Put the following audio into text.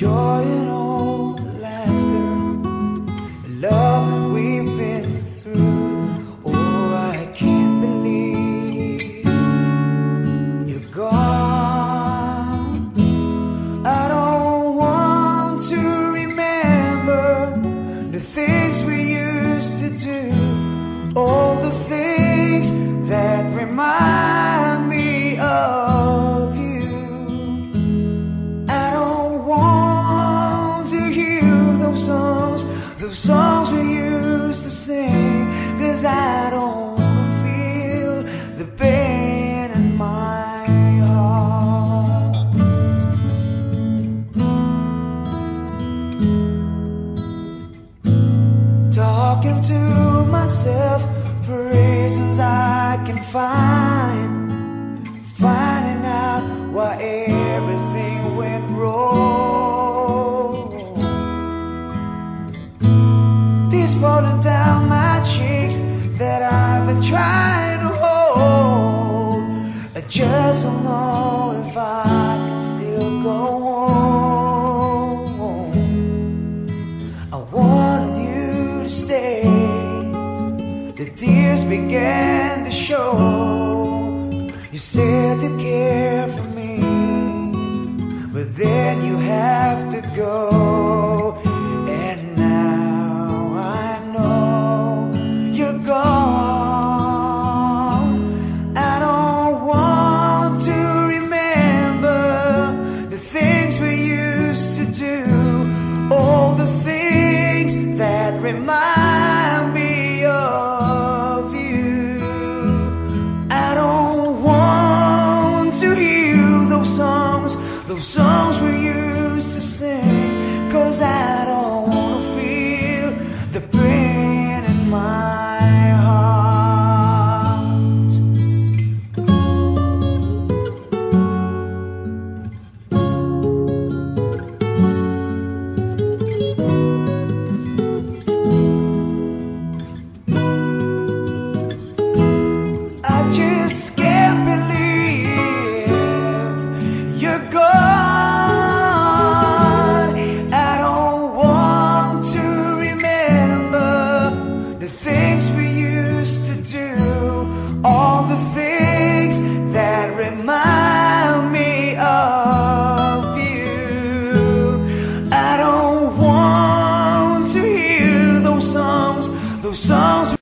Joy. reasons I can find. Finding out why everything went wrong. Tears falling down my cheeks That I've been trying to hold. I just don't know began the show. You said. os sons.